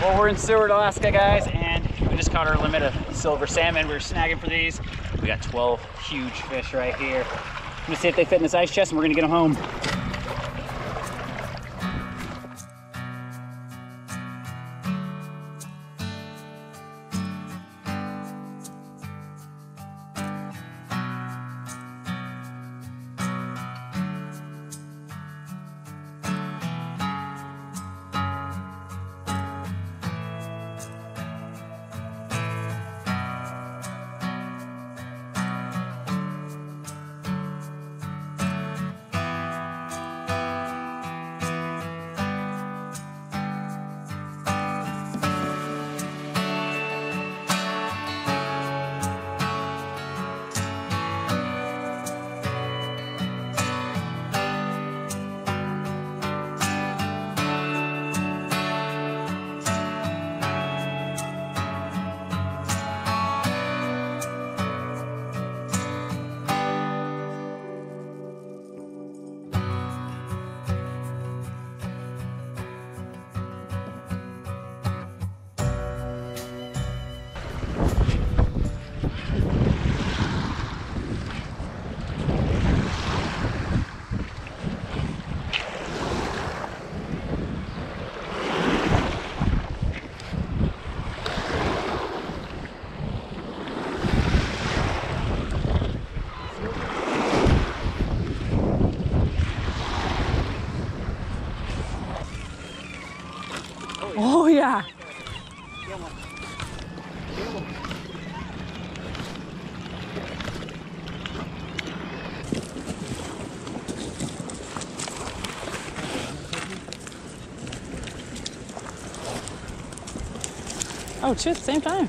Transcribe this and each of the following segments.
Well, we're in Seward, Alaska, guys, and we just caught our limit of silver salmon. We were snagging for these. We got 12 huge fish right here. I'm gonna see if they fit in this ice chest and we're gonna get them home. Oh, shit, same time.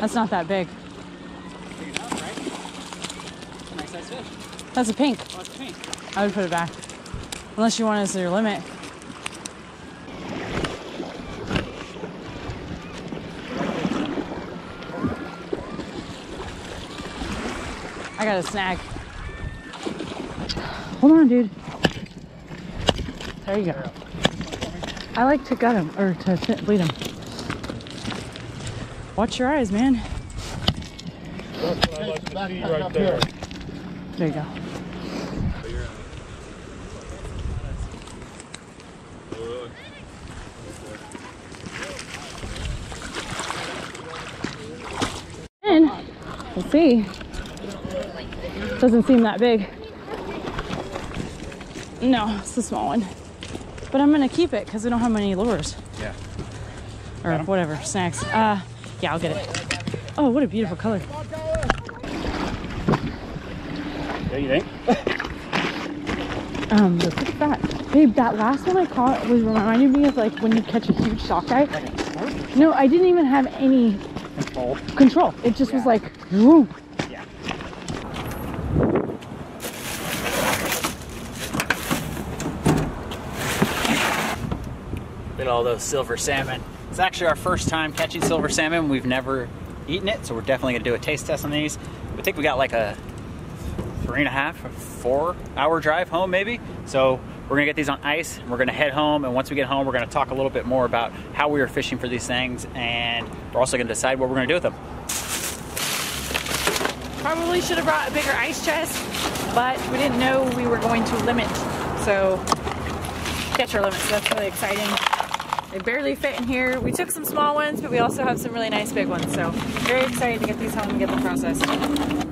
That's not that big. Nice size fish. That's a pink. Oh, it's pink. I would put it back. Unless you want it as your limit. I got a snag. Hold on, dude. There you go. I like to gut him or to bleed him. Watch your eyes, man. That's what I like to see right there. There you go. And we'll see. Doesn't seem that big. No, it's the small one. But I'm gonna keep it because we don't have many lures. Yeah. Or whatever, snacks. Uh, yeah, I'll get it. Oh, what a beautiful color. Yeah, you think? Um, they're pretty fat. Babe, that last one I caught was reminding me of like when you catch a huge sockeye. No, I didn't even have any Control. control. It just was like, whoop. Yeah. Look at all those silver salmon. It's actually our first time catching silver salmon. We've never eaten it, so we're definitely gonna do a taste test on these. I think we got like a three and a half, four hour drive home maybe. So we're gonna get these on ice. We're gonna head home, and once we get home, we're gonna talk a little bit more about how we were fishing for these things, and we're also gonna decide what we're gonna do with them. Probably should have brought a bigger ice chest, but we didn't know we were going to limit. So catch our limits. That's really exciting. They barely fit in here. We took some small ones, but we also have some really nice big ones. So very excited to get these home and get them processed.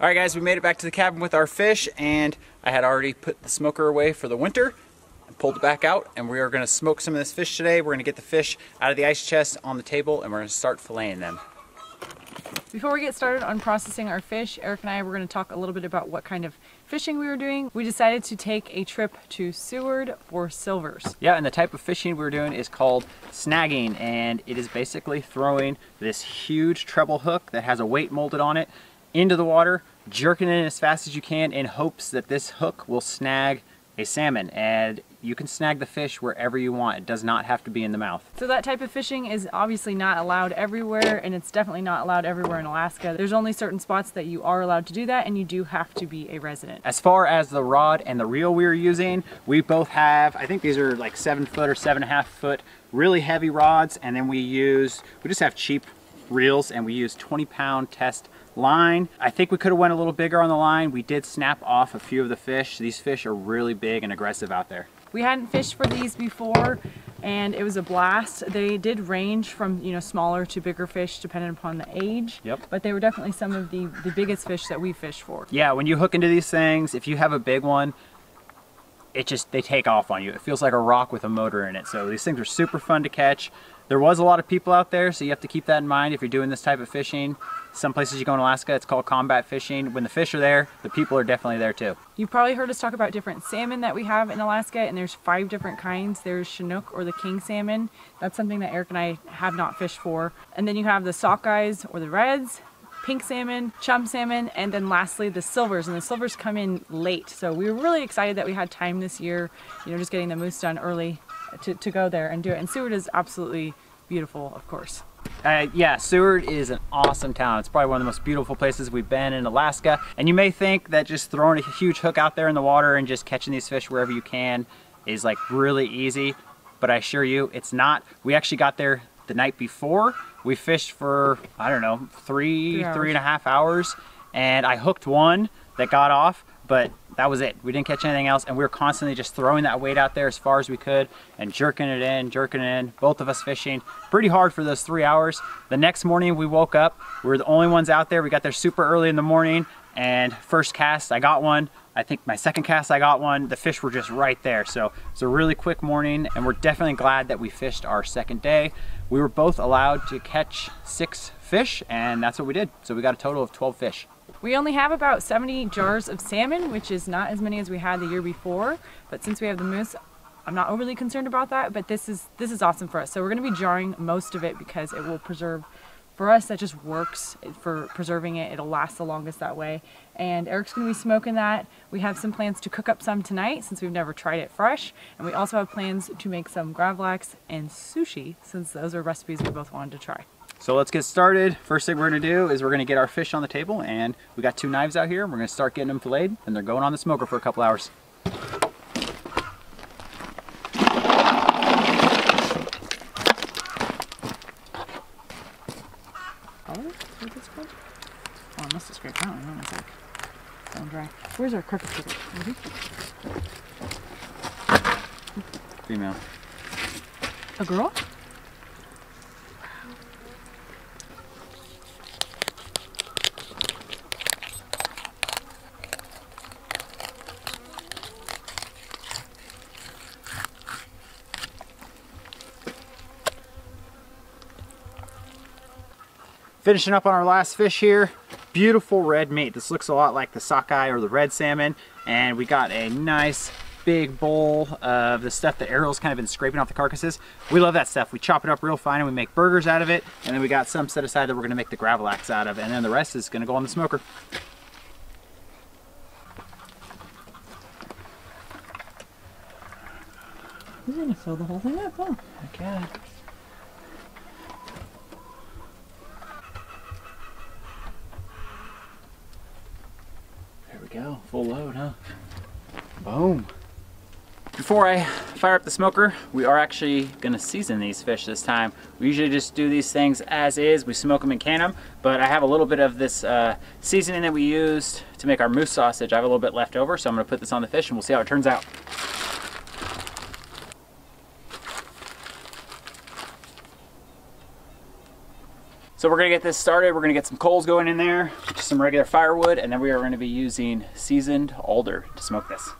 All right, guys, we made it back to the cabin with our fish, and I had already put the smoker away for the winter and pulled it back out, and we are going to smoke some of this fish today. We're going to get the fish out of the ice chest on the table, and we're going to start filleting them. Before we get started on processing our fish, Eric and I were going to talk a little bit about what kind of fishing we were doing. We decided to take a trip to Seward for silvers. Yeah, and the type of fishing we're doing is called snagging, and it is basically throwing this huge treble hook that has a weight molded on it into the water, jerking it in as fast as you can in hopes that this hook will snag a salmon and you can snag the fish wherever you want. It does not have to be in the mouth. So that type of fishing is obviously not allowed everywhere and it's definitely not allowed everywhere in Alaska. There's only certain spots that you are allowed to do that and you do have to be a resident. As far as the rod and the reel we are using, we both have, I think these are like seven foot or seven and a half foot, really heavy rods and then we use, we just have cheap reels and we use 20 pound test line. I think we could have went a little bigger on the line. We did snap off a few of the fish. These fish are really big and aggressive out there. We hadn't fished for these before and it was a blast. They did range from, you know, smaller to bigger fish depending upon the age. Yep. But they were definitely some of the, the biggest fish that we fished for. Yeah, when you hook into these things, if you have a big one, it just, they take off on you. It feels like a rock with a motor in it. So these things are super fun to catch. There was a lot of people out there, so you have to keep that in mind if you're doing this type of fishing. Some places you go in Alaska, it's called combat fishing. When the fish are there, the people are definitely there too. You've probably heard us talk about different salmon that we have in Alaska, and there's five different kinds. There's Chinook or the king salmon. That's something that Eric and I have not fished for. And then you have the sockeyes or the reds, pink salmon, chum salmon, and then lastly the silvers. And the silvers come in late. So we were really excited that we had time this year, you know, just getting the moose done early to, to go there and do it. And Seward is absolutely beautiful, of course. Uh, yeah, Seward is an awesome town. It's probably one of the most beautiful places we've been in Alaska. And you may think that just throwing a huge hook out there in the water and just catching these fish wherever you can is like really easy. But I assure you, it's not. We actually got there the night before. We fished for, I don't know, three, Three three and a half hours. And I hooked one that got off, but that was it. We didn't catch anything else, and we were constantly just throwing that weight out there as far as we could and jerking it in, jerking it in. Both of us fishing pretty hard for those three hours. The next morning we woke up. We were the only ones out there. We got there super early in the morning, and first cast I got one. I think my second cast I got one. The fish were just right there. So it's a really quick morning, and we're definitely glad that we fished our second day. We were both allowed to catch six fish, and that's what we did. So we got a total of 12 fish. We only have about 70 jars of salmon, which is not as many as we had the year before. But since we have the moose, I'm not overly concerned about that. But this is this is awesome for us. So we're going to be jarring most of it because it will preserve. For us, that just works for preserving it. It'll last the longest that way. And Eric's going to be smoking that. We have some plans to cook up some tonight since we've never tried it fresh. And we also have plans to make some gravlax and sushi since those are recipes we both wanted to try. So let's get started. First thing we're gonna do is we're gonna get our fish on the table and we got two knives out here. We're gonna start getting them filleted and they're going on the smoker for a couple hours. Oh, what is called? Oh, I must have scraped that one. One sec. Going dry. Where's our crooked chicken? Ready? Female. A girl? Finishing up on our last fish here. Beautiful red meat. This looks a lot like the sockeye or the red salmon. And we got a nice big bowl of the stuff that Arielle's kind of been scraping off the carcasses. We love that stuff. We chop it up real fine and we make burgers out of it. And then we got some set aside that we're gonna make the gravlax out of. And then the rest is gonna go on the smoker. He's gonna fill the whole thing up, huh? Okay. Go, full load, huh? Boom. Before I fire up the smoker, we are actually gonna season these fish this time. We usually just do these things as is, we smoke them and can them, but I have a little bit of this uh, seasoning that we used to make our moose sausage. I have a little bit left over, so I'm gonna put this on the fish and we'll see how it turns out. So we're gonna get this started. We're gonna get some coals going in there, just some regular firewood, and then we are gonna be using seasoned alder to smoke this.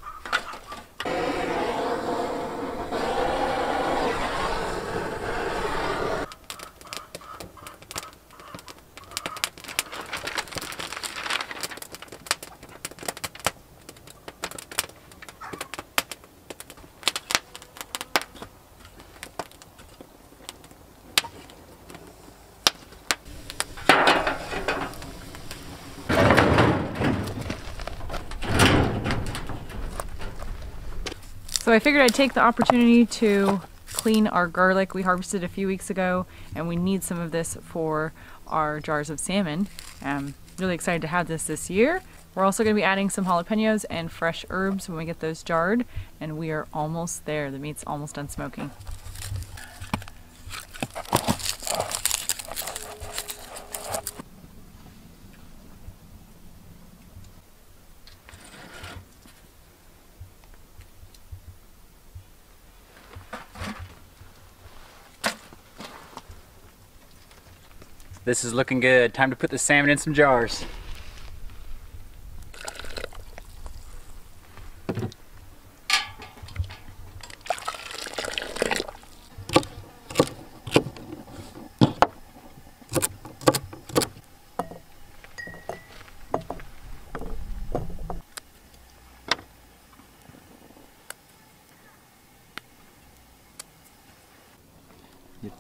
So I figured I'd take the opportunity to clean our garlic. We harvested a few weeks ago and we need some of this for our jars of salmon. I'm really excited to have this this year. We're also going to be adding some jalapenos and fresh herbs when we get those jarred and we are almost there. The meat's almost done smoking. This is looking good. Time to put the salmon in some jars.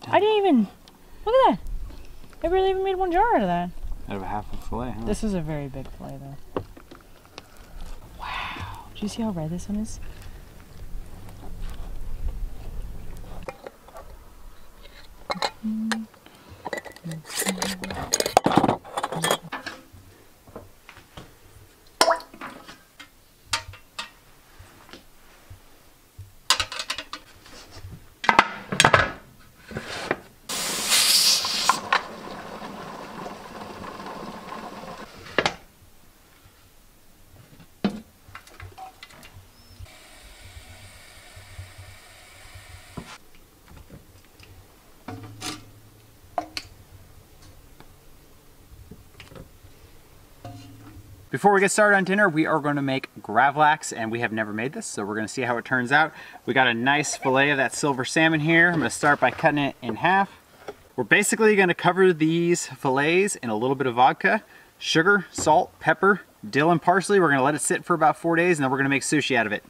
I didn't even, look at that. I barely even made one jar out of that. Out of a half a fillet, huh? This is a very big fillet though. Wow. Do you see how red this one is? Before we get started on dinner, we are going to make gravlax, and we have never made this, so we're going to see how it turns out. We got a nice fillet of that silver salmon here. I'm going to start by cutting it in half. We're basically going to cover these fillets in a little bit of vodka, sugar, salt, pepper, dill, and parsley. We're going to let it sit for about four days, and then we're going to make sushi out of it.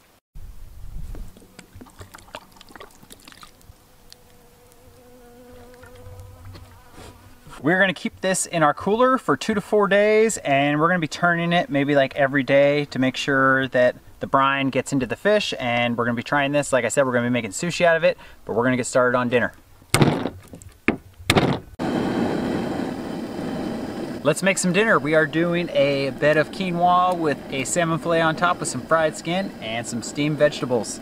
We're gonna keep this in our cooler for two to four days and we're gonna be turning it maybe like every day to make sure that the brine gets into the fish and we're gonna be trying this. Like I said, we're gonna be making sushi out of it, but we're gonna get started on dinner. Let's make some dinner. We are doing a bed of quinoa with a salmon fillet on top with some fried skin and some steamed vegetables.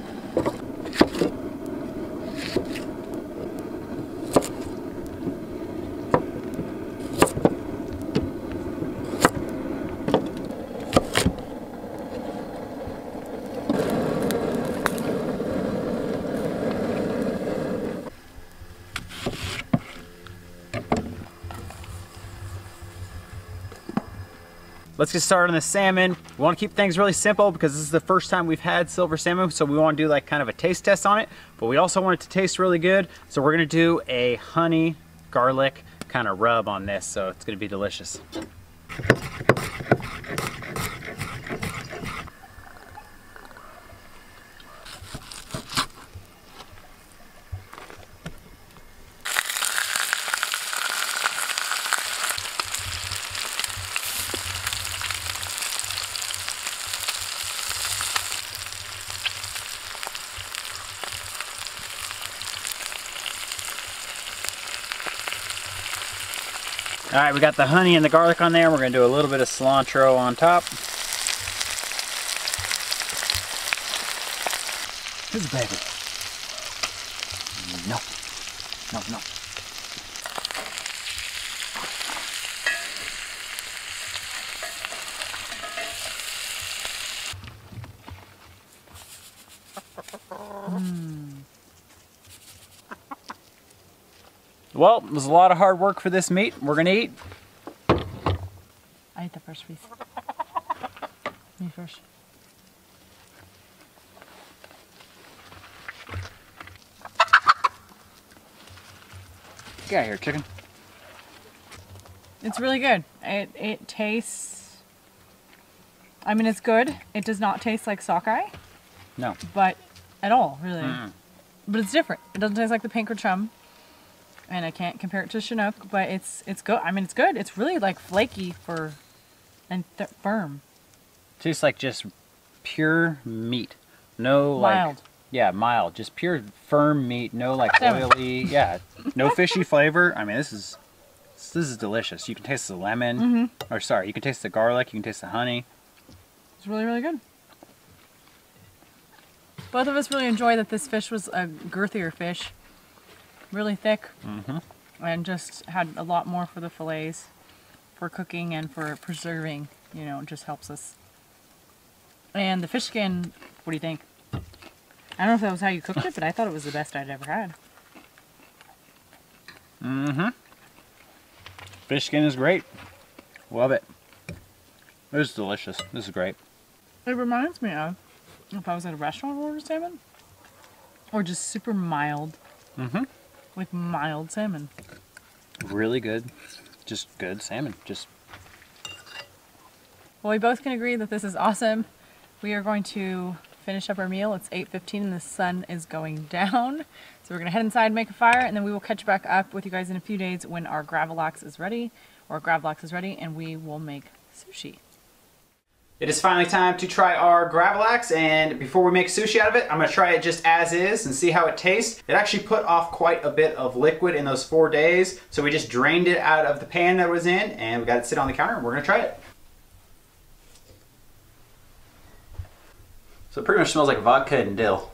Let's get started on the salmon. We want to keep things really simple because this is the first time we've had silver salmon, so we want to do like kind of a taste test on it, but we also want it to taste really good. So we're gonna do a honey garlic kind of rub on this, so it's gonna be delicious. All right, we got the honey and the garlic on there. We're gonna do a little bit of cilantro on top. A baby. No, no, no. Well, it was a lot of hard work for this meat. We're gonna eat. I ate the first piece. Me first. Get out of here, chicken. It's really good. It it tastes. I mean, it's good. It does not taste like sockeye, No. but at all, really. Mm. But it's different. It doesn't taste like the pink or chum, and I can't compare it to Chinook. But it's it's good. I mean, it's good. It's really like flaky for, and th- firm. Tastes like just pure meat. No like yeah, mild. Just pure firm meat. No like oily. Yeah, no fishy flavor. I mean, this is this is delicious. You can taste the lemon, Mm-hmm. or sorry, you can taste the garlic. You can taste the honey. It's really really good. Both of us really enjoy that this fish was a girthier fish, really thick, Mm-hmm. and just had a lot more for the fillets, for cooking and for preserving. You know, it just helps us. And the fish skin, what do you think? I don't know if that was how you cooked it, but I thought it was the best I'd ever had. Mm-hmm. Fish skin is great. Love it. This is delicious. This is great. It reminds me of if I was at a restaurant and ordered salmon, or just super mild Mm-hmm. With mild salmon. Really good. Just good salmon. Just Well, we both can agree that this is awesome. We are going to finish up our meal. It's 8.15 and the sun is going down. So we're gonna head inside, make a fire, and then we will catch back up with you guys in a few days when our Gravlax is ready, or Gravlax is ready, and we will make sushi. It is finally time to try our Gravlax, and before we make sushi out of it, I'm gonna try it just as is and see how it tastes. It actually put off quite a bit of liquid in those four days, so we just drained it out of the pan that it was in, and we got it sit on the counter, and we're gonna try it. So it pretty much smells like vodka and dill.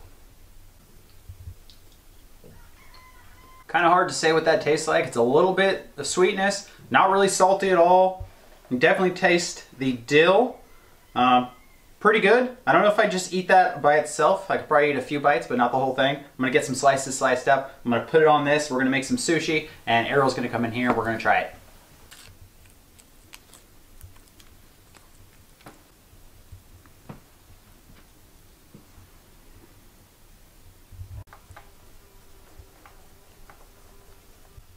Kind of hard to say what that tastes like. It's a little bit of sweetness, not really salty at all. You definitely taste the dill. Um, pretty good. I don't know if I just eat that by itself. I could probably eat a few bites, but not the whole thing. I'm gonna get some slices sliced up. I'm gonna put it on this. We're gonna make some sushi, and Arielle's gonna come in here. We're gonna try it.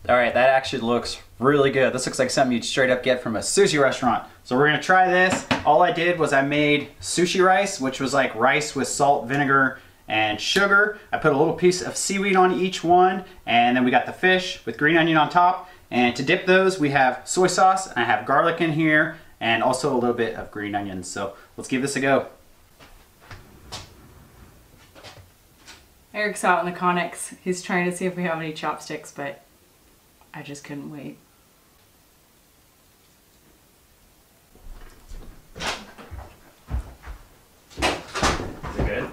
All right, that actually looks really good. This looks like something you'd straight up get from a sushi restaurant. So we're gonna try this. All I did was I made sushi rice, which was like rice with salt, vinegar, and sugar. I put a little piece of seaweed on each one, and then we got the fish with green onion on top. And to dip those, we have soy sauce, and I have garlic in here, and also a little bit of green onions. So let's give this a go. Eric's out in the Conex. He's trying to see if we have any chopsticks, but I just couldn't wait. Is it good?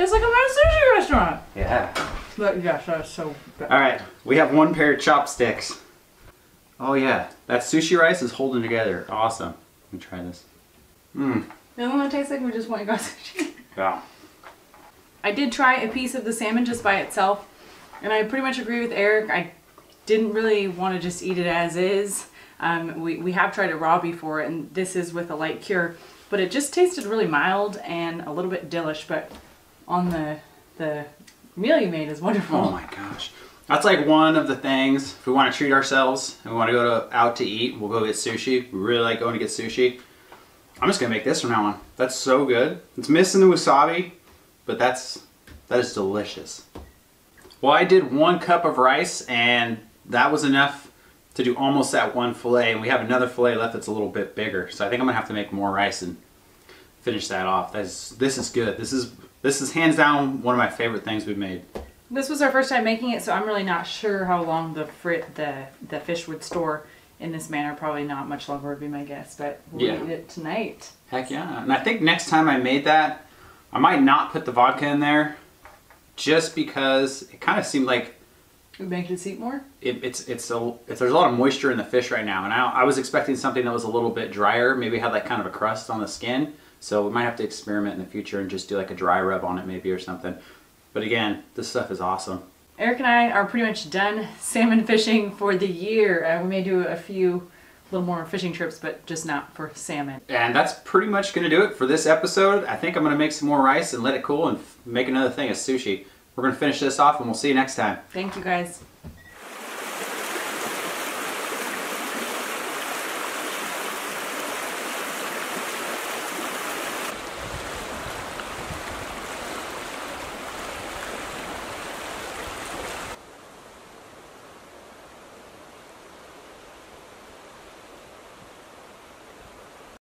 Tastes like I'm at a sushi restaurant. Yeah. But gosh, that was so good. All right, we have one pair of chopsticks. Oh yeah, that sushi rice is holding together. Awesome. Let me try this. Mmm. The only one that tastes like we just went and got sushi. Yeah. I did try a piece of the salmon just by itself, and I pretty much agree with Eric. I didn't really want to just eat it as is. Um, we, we have tried it raw before, and this is with a light cure, but it just tasted really mild and a little bit dillish, but on the, the meal you made is wonderful. Oh my gosh. That's like one of the things, if we want to treat ourselves and we want to go to, out to eat, we'll go get sushi. We really like going to get sushi. I'm just to make this from now on. That's so good. It's missing the wasabi, but that's, that is delicious. Well, I did one cup of rice and that was enough to do almost that one fillet. And we have another fillet left that's a little bit bigger. So I think I'm to have to make more rice and finish that off. That's, this is good. This is, this is hands down one of my favorite things we've made. This was our first time making it, so I'm really not sure how long the frit the the fish would store in this manner. Probably not much longer would be my guess, but we'll Yeah. eat it tonight. Heck yeah. And I think next time I made that, I might not put the vodka in there just because it kind of seemed like We make it seep more. it, it's it's a it's, there's a lot of moisture in the fish right now, and I, I was expecting something that was a little bit drier, maybe had like kind of a crust on the skin. So we might have to experiment in the future and just do like a dry rub on it maybe or something. But again, this stuff is awesome. Eric and I are pretty much done salmon fishing for the year. Uh, we may do a few little more fishing trips, but just not for salmon. And that's pretty much going to do it for this episode. I think I'm going to make some more rice and let it cool and make another thing of sushi. We're going to finish this off and we'll see you next time. Thank you guys.